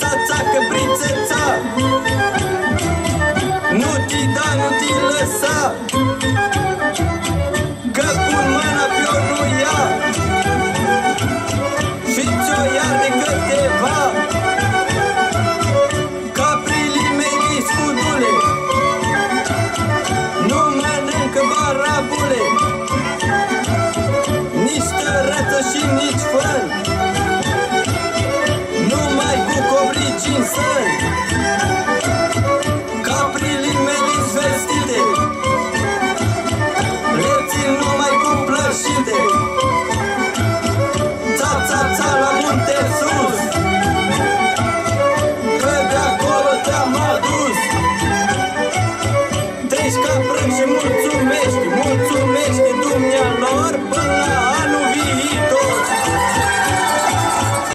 ța, țacă, prințeța. Nu ti da, nu ti lăsa. Că pun mâna pe o ruia Și ce-o iar de câteva. Caprilii mei scudule Nu mănâncă barabule Nici tărăță și nici fân. Țări Caprile mele vestite Le țin numai cu plășite. Ța, ța, ța la munte sus Că de acolo te-am adus. Treci ca prânz și mulțumești Mulțumești dumnealor până la